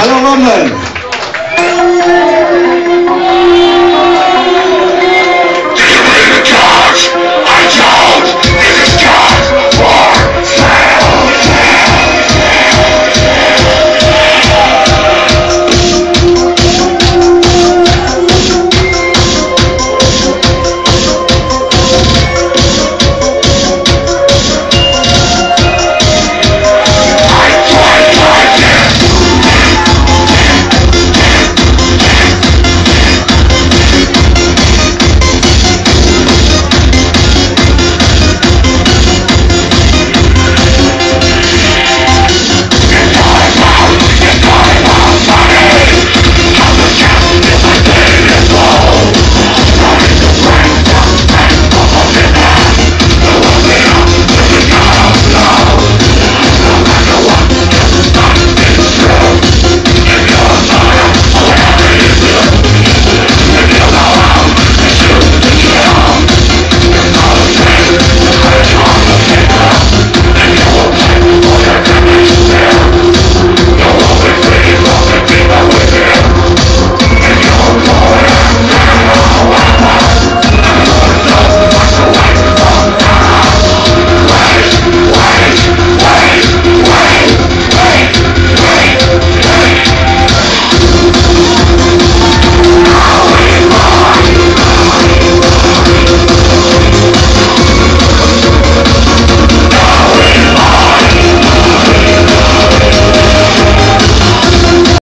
Hallo London!